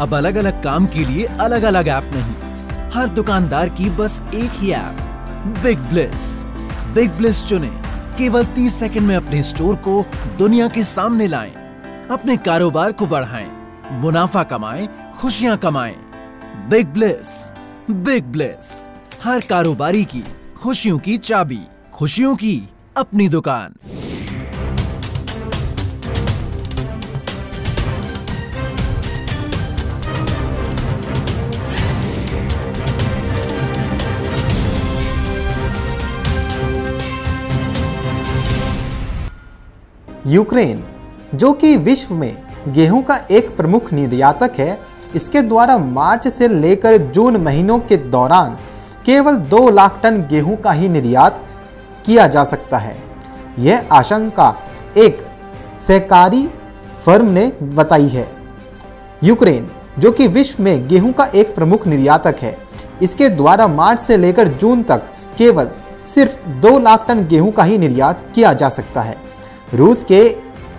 अब अलग अलग काम के लिए अलग अलग ऐप नहीं। हर दुकानदार की बस एक ही app Big Bliss Big Bliss चुने, केवल 30 सेकंड में अपने स्टोर को दुनिया के सामने लाएँ, अपने कारोबार को बढ़ाएँ, मुनाफा कमाएँ, खुशियाँ कमाएँ। बिग ब्लिस बिग ब्लिस हर कारोबारी की खुशियों की चाबी, खुशियों की अपनी दुकान। यूक्रेन, जो कि विश्व में गेहूँ का एक प्रमुख निर्यातक है, इसके द्वारा मार्च से लेकर जून महीनों के दौरान केवल दो लाख टन गेहूँ का ही निर्यात किया जा सकता है। यह आशंका एक सहकारी फर्म ने बताई है। यूक्रेन, जो कि विश्व में गेहूँ का एक प्रमुख निर्यातक है, इसके द्वारा मार्च से लेकर जून तक केवल सिर्फ़ दो लाख टन गेहूँ का ही निर्यात किया जा सकता है। रूस के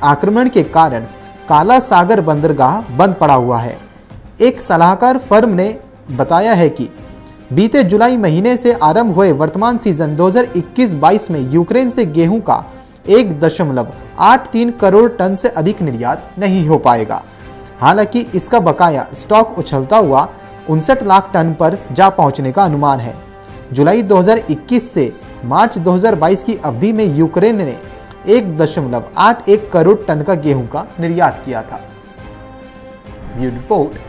आक्रमण के कारण काला सागर बंदरगाह बंद पड़ा हुआ है। एक सलाहकार फर्म ने बताया है कि बीते जुलाई महीने से आरंभ हुए वर्तमान सीज़न 2021-22 में यूक्रेन से गेहूँ का एक दशमलव आठ तीन करोड़ टन से अधिक निर्यात नहीं हो पाएगा। हालाँकि इसका बकाया स्टॉक उछलता हुआ उनसठ लाख टन पर जा पहुँचने का अनुमान है। जुलाई 2021 से मार्च 2022 की अवधि में यूक्रेन ने एक दशमलव आठ एक करोड़ टन का गेहूँ का निर्यात किया था। Bureau report,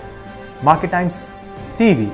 Market Times, TV.